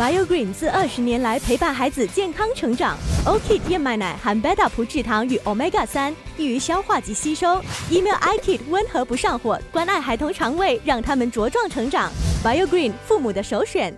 BioGreen 自二十年来陪伴孩子健康成长。O-Kit 燕麦奶含 beta 葡聚糖与 Omega 三，易于消化及吸收。Email I-Kit 温和不上火，关爱孩童肠胃，让他们茁壮成长。BioGreen 父母的首选。